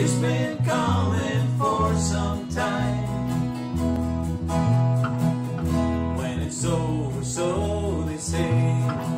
It's been coming for some time. When it's over, so they say,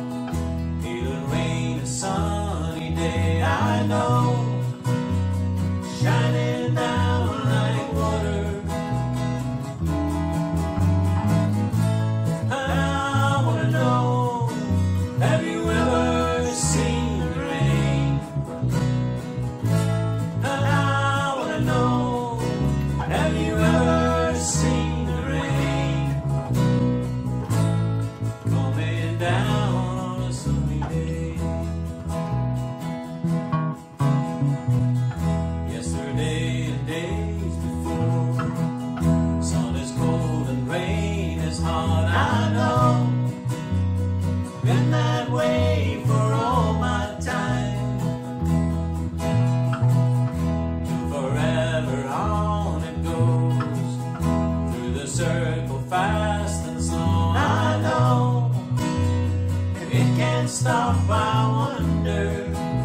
been that way for all my time. Forever on it goes through the circle fast and slow. I know it can't stop. I wonder